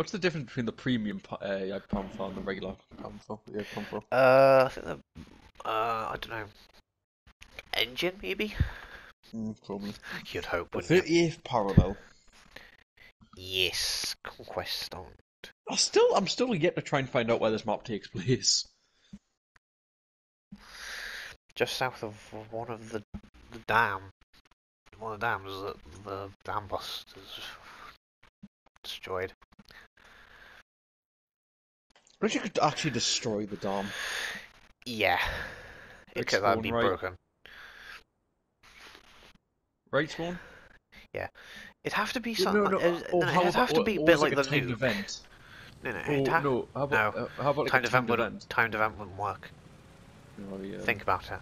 What's the difference between the premium uh, Panther and the regular Panther? Panther. Uh, I think the, uh, I don't know. Engine, maybe? Mm, probably. You'd hope, The wouldn't you? 38th parallel. Yes, Conquest Stone. I still, I'm still yet to try and find out where this map takes place. Just south of one of the, the dam. One of the dams that the dam bust is destroyed. I wish you could actually destroy the dam. Yeah. Because that'd be right? broken. Right, Spawn? Yeah. It'd have to be something. no, no, no, it'd have about- to be a bit like the new. event. No, no, ha- no, how about, no. uh, how about like timed a event event? timed event wouldn't work. Oh, yeah. Think about it.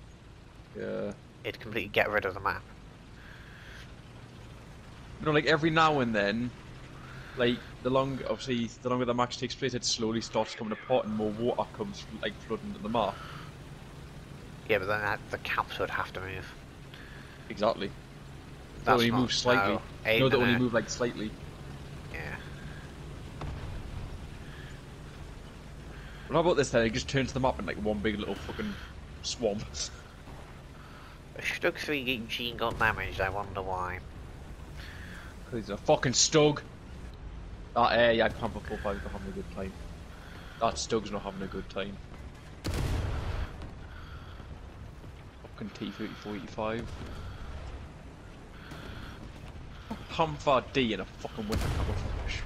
Yeah. It'd completely get rid of the map. You know, like every now and then, like the long, obviously, the longer the match takes place, it slowly starts coming apart and more water comes like flooding into the map. Yeah, but then that, the caps would have to move. Exactly. They only move slightly. No, no, they no, only no. move like slightly. Yeah. But how about this then? It just turns the map into like one big little fucking swamp. A Stug 3 Gene got damaged, I wonder why. He's a fucking Stug. That air, yeah, Pamper 4 5 not having a good time. That Stug's not having a good time. Fucking T3485. Panther D in a fucking winter camouflage.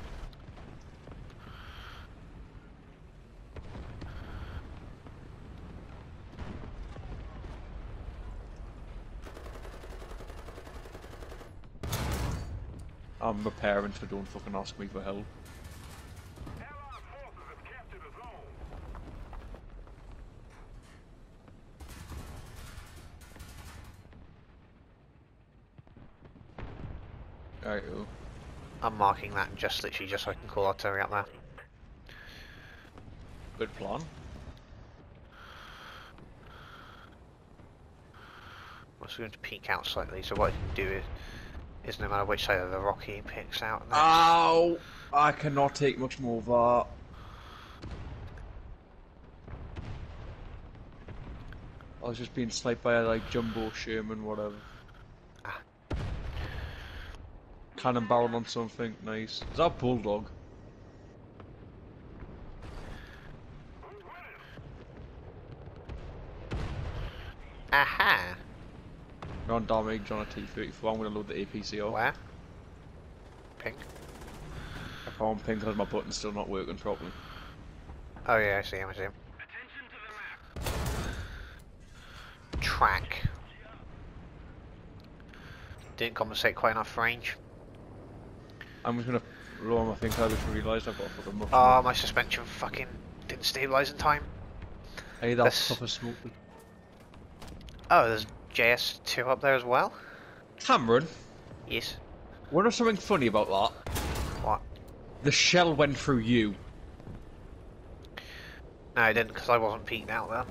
I'm a parent, so don't fucking ask me for help. Alright, oh. I'm marking that just literally just so I can call artillery up there. good plan. I'm just going to peek out slightly, so what I can do is, is no matter which side of the rock he picks out. next- Ow! I cannot take much more of that. I was just being sniped by a like jumbo Sherman, whatever. Ah. Cannon barrel on something, nice. Is that a bulldog? Aha! Non damage on a T34. I'm gonna load the APC off. Where? Pink. I can't ping because my button's still not working properly. Oh yeah, I see him, I see him. Track. Didn't compensate quite enough range. I'm just gonna lower my thing I just realised I've got a fucking mushroom. Ah, oh, my suspension fucking didn't stabilize in time. Hey, that's- proper smoke. Oh, there's JS2 up there as well? Cameron, Yes. wanna something funny about that? What? The shell went through you. No, I didn't because I wasn't peeked out there.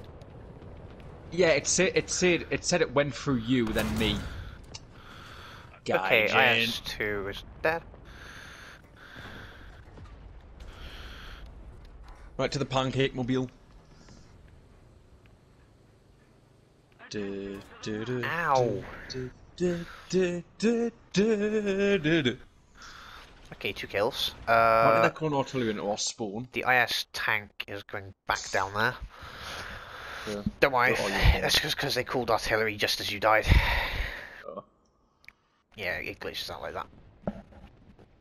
Yeah, it said it said it said it went through you, then me. Okay, Gaijin. IS2 is dead. Right to the pancake mobile. Ow. Okay, two kills. How did Uh, that call an artillery into our spawn? the IS tank is going back down there. Yeah. Don't worry, that's just because they called artillery just as you died. Oh. Yeah, it glitches out like that.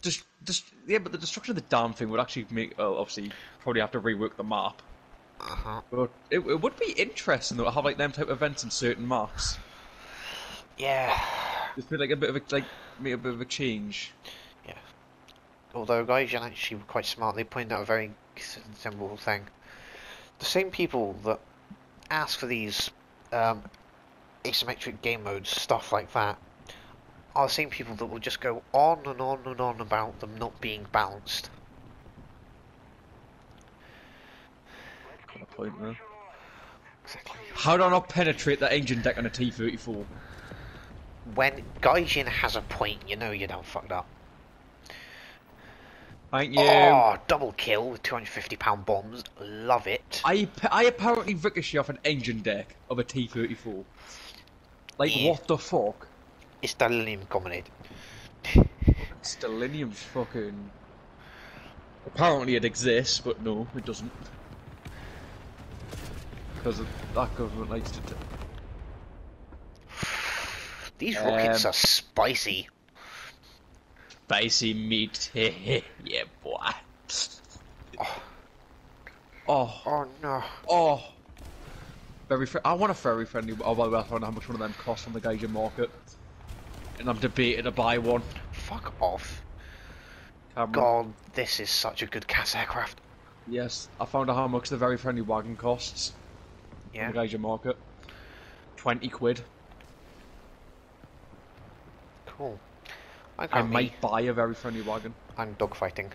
Just, just, yeah, but the destruction of the damn thing would actually make, well, obviously, probably have to rework the map. Uh huh. But it, it would be interesting though to have like them type of events in certain maps. Yeah. Just be like a bit of a like make a bit of a change. Yeah. Although Gaijin actually were quite smart, they pointed out a very simple thing. The same people that ask for these um, asymmetric game modes, stuff like that, are the same people that will just go on and on and on about them not being balanced. Got a point there. Exactly. How do I not penetrate that engine deck on a T34? When Gaijin has a point, you know you don't fucked up. Thank you. Oh, double kill with 250 pound bombs. Love it. I I apparently ricochet off an engine deck of a T-34. Like Yeah. what the fuck? It's Stalinium combinated. Stalinium's fucking. Apparently it exists, but no, it doesn't. Because that government likes to. T- These rockets Um, are spicy. Spicy meat, yeah, boy. Oh. Oh, Oh no. oh. Very. Fr- I want a very friendly. Oh, by the way, I found out how much one of them costs on the Geiger market, and I'm debating to buy one. Fuck off. Cameron. God, this is such a good CAS aircraft. Yes, I found out how much the very friendly wagon costs on Yeah. the market. Twenty quid. Cool. I, I might buy a very friendly wagon. I'm dogfighting.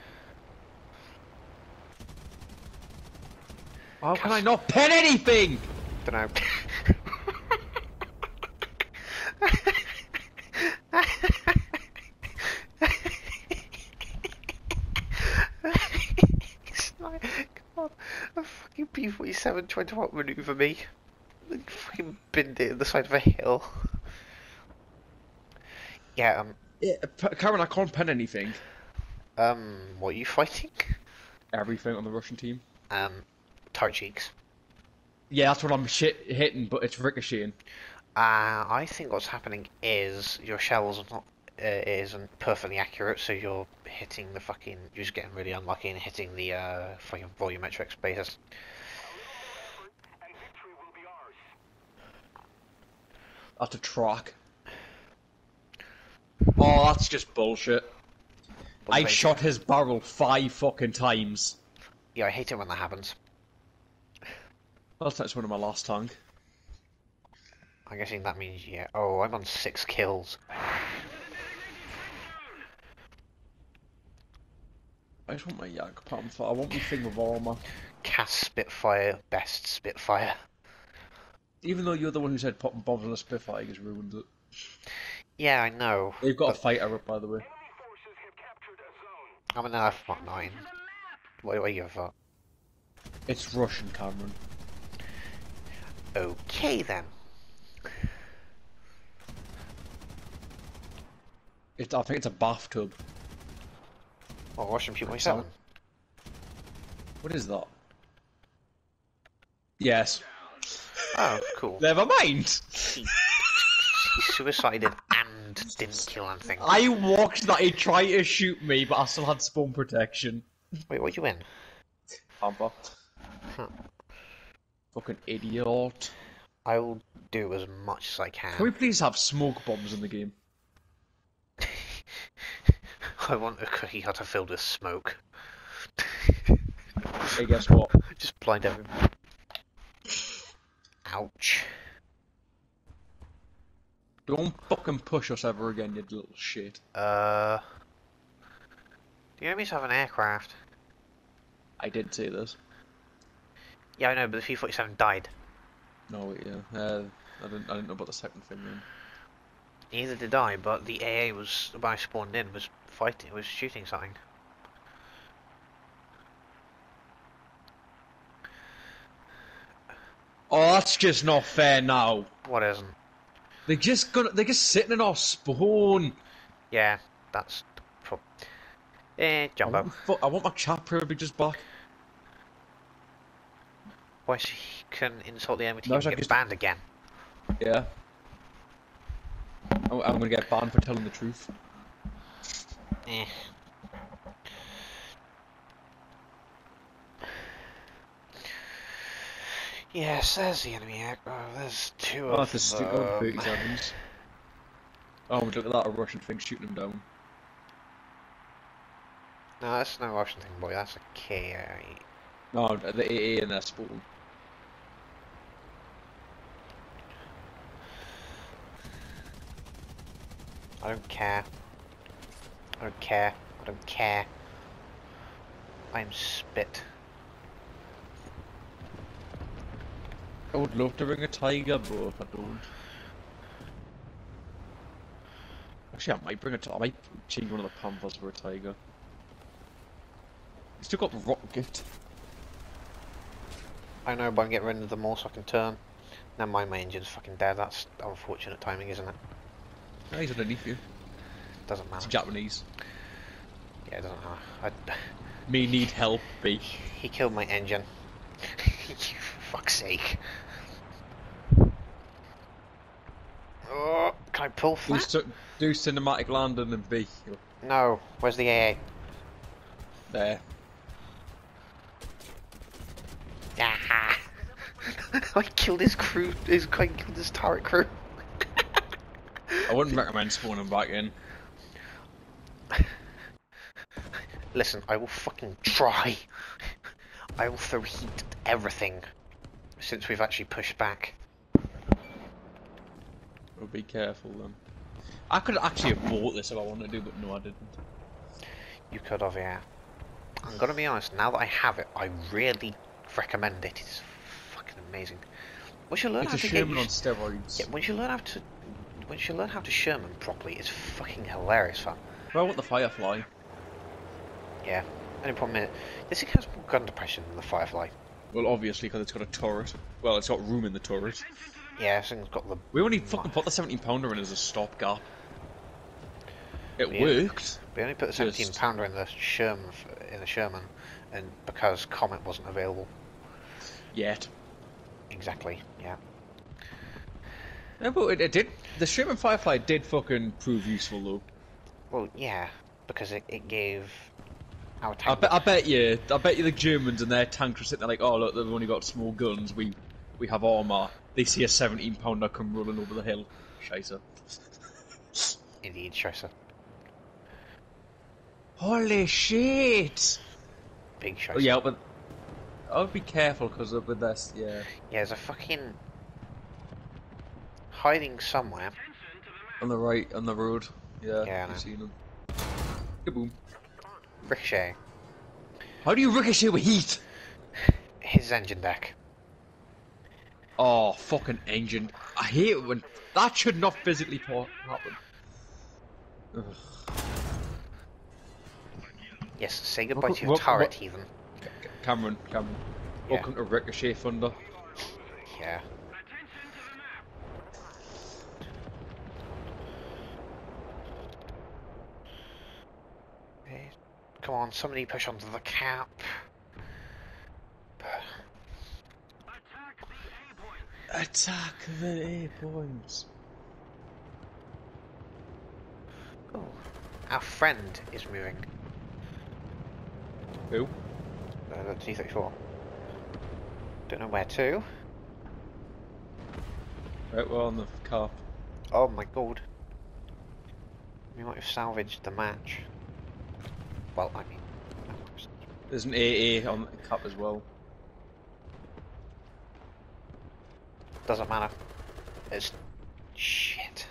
How can I not pen anything? Dunno. it's like, God, a fucking P-47 trying to outmaneuver me. Fucking binned it in the side of a hill. Yeah, um, Yeah, Karen, I can't pen anything. um, what are you fighting? Everything on the Russian team. Um, tart cheeks. Yeah, that's what I'm shit hitting, but it's ricocheting. Uh, I think what's happening is your shells are not uh, isn't perfectly accurate, so you're hitting the fucking. You're just getting really unlucky and hitting the uh, fucking volumetric spaces. That's a track. Oh, that's just bullshit. But I've shot his barrel five fucking times. Yeah, I hate it when that happens. That's that's one of my last tank. I'm guessing that means yeah. Oh, I'm on six kills. I just want my Jagdpanther. I want my thing with armor. CAS Spitfire, best Spitfire. Even though you're the one who said popping bombs on a Spitfire has ruined it. Yeah, I know. They've got a fighter up, by the way. I'm an F nine. What, what are you for? It's Russian, Cameron. Okay then. It's, I think it's a bathtub. Oh, Russian P Like seven. What is that? Yes. Oh, cool. Never mind. He suicided and didn't kill anything. I walked that he tried to shoot me, but I still had spawn protection. Wait, what you in? Pamper. Huh. Hmm. Fucking idiot. I will do as much as I can. Can we please have smoke bombs in the game? I want a cookie cutter filled with smoke. Hey, guess what? Just blind everyone. Ouch. Don't fucking push us ever again, you little shit. Uh. The enemies have an aircraft. I did see this. Yeah, I know, but the P-47 died. No, wait, yeah. Uh, I didn't. I didn't know about the second thing. Then. Neither did I, but the AA was when I spawned in was fighting, was shooting something. That's just not fair now. What isn't? They're just gonna. They're just sitting in our spawn. Yeah, that's. the pro- Eh, I Jumbo. want, fu- I want my chat privileges back. Why she can insult the enemy team No, and get just- banned again? Yeah. I'm, I'm gonna get banned for telling the truth. Eh. Yes, there's the enemy aircraft. Oh, there's two Oh, of them. oh, 37s. Oh, look at that, a Russian thing shooting them down. No, that's no Russian thing, boy. That's a K. Eh? No, the AA in their spawn. I don't care. I don't care. I don't care. I'm spit. I would love to bring a tiger, but if I don't. Actually, I might bring a. I might change one of the panthers for a tiger. He's still got the rocket. I know, but I'm getting rid of them all so I can turn. Never mind, my engine's fucking dead. That's unfortunate timing, isn't it? No, he's underneath you. Doesn't matter. It's. Japanese. Yeah, it doesn't matter. I, Me need help, B. he killed my engine. you fuck's sake. Pull Do, do cinematic landing and B. No. Where's the AA? There. Ah. I killed his crew. His, I killed his turret crew. I wouldn't recommend spawning back in. Listen, I will fucking try. I will throw heat at everything. Since we've actually pushed back. Well, be careful then. I could actually have bought this if I wanted to, but no, I didn't. You could have, yeah. I'm gonna be honest, now that I have it, I really recommend it. It's fucking amazing. Once you learn It's how to Sherman get on steroids. Yeah, once you learn how to once you learn how to Sherman properly, it's fucking hilarious fun. Well, I want the Firefly. Yeah. Only problem is this thing has more gun depression than the Firefly. Well, obviously, because it's got a turret. Well, it's got room in the turret. Yeah, this thing's got the We only fucking put the 17 pounder in as a stopgap. It Yeah. worked. we only put the 17 Just- pounder in the Sherman in the Sherman, and because Comet wasn't available. Yet. Exactly. Yeah. Yeah, but it, it did. The Sherman Firefly did fucking prove useful though. Well, yeah, because it, it gave our I tank. I bet you, I bet you the Germans and their tanks were sitting there like, oh look, they've only got small guns. We, we have armor. They see a 17 pounder come rolling over the hill. Scheiße. Indeed, Scheiße. Holy shit! Big oh, Scheiße. Oh, yeah, but I would be careful because with this, yeah. Yeah, there's a fucking hiding somewhere. On the right, on the road. Yeah, Yeah, I I've know. seen them. Kaboom. Ricochet. How do you ricochet with heat? His engine deck. Oh, fucking engine. I hate it when that should not physically happen. Ugh. Yes, say goodbye to your turret, what- heathen. Cameron, Cameron. Yeah. Welcome to Ricochet Thunder. Yeah. Eh, Come on, somebody push onto the cap. Attack the A points. Oh, our friend is moving. Who? Uh, the T-34. Don't know where to. Right, we're on the carp. Oh my god. We might have salvaged the match. Well, I mean... There's an AA on the cup as well. Doesn't matter. It's... Shit.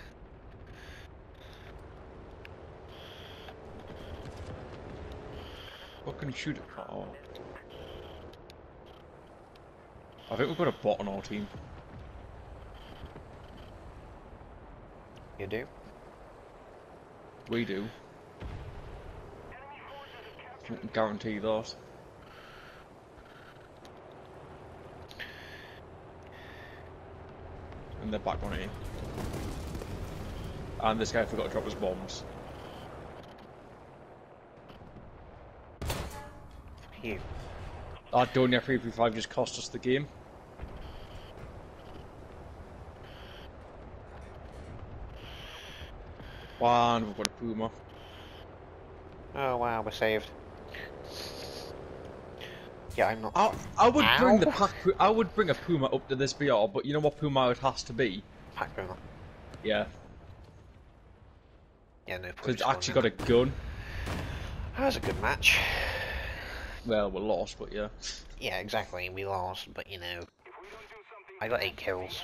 Fucking shoot it. Oh. I think we've got a bot on our team. You do? We do. Guarantee that. And they're back on A. And this guy forgot to drop his bombs. You. That Dornier 335 just cost us the game. And we've got a Puma. Oh wow, we're saved. Yeah, I'm not... I, I would bring the pack. I would bring a Puma up to this BR, but you know what Puma it has to be? Pack boomer. Yeah, Yeah, no because it's actually got a gun. That was a good match. Well, we're lost, but yeah. Yeah, exactly. We lost, but you know, I got eight kills.